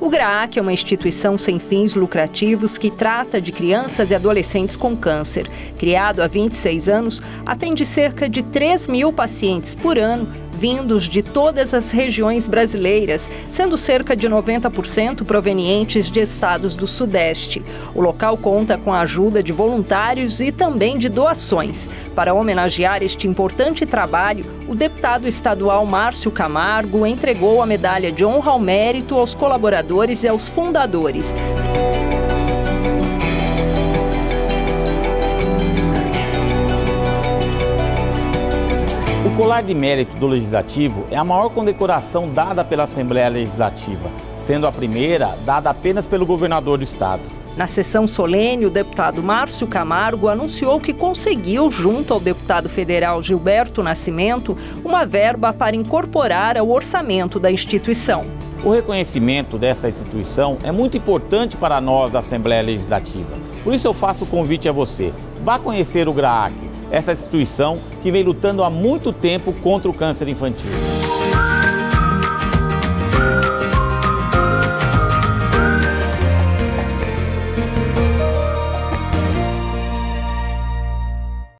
O GRAAC é uma instituição sem fins lucrativos que trata de crianças e adolescentes com câncer. Criado há 26 anos, atende cerca de 3 mil pacientes por ano vindos de todas as regiões brasileiras, sendo cerca de 90% provenientes de estados do Sudeste. O local conta com a ajuda de voluntários e também de doações. Para homenagear este importante trabalho, o deputado estadual Márcio Camargo entregou a medalha de honra ao mérito aos colaboradores e aos fundadores. Colar de mérito do Legislativo é a maior condecoração dada pela Assembleia Legislativa, sendo a primeira dada apenas pelo governador do estado. Na sessão solene, o deputado Márcio Camargo anunciou que conseguiu, junto ao deputado federal Gilberto Nascimento, uma verba para incorporar ao orçamento da instituição. O reconhecimento dessa instituição é muito importante para nós da Assembleia Legislativa. Por isso eu faço o convite a você. Vá conhecer o GRAAC, essa instituição que vem lutando há muito tempo contra o câncer infantil.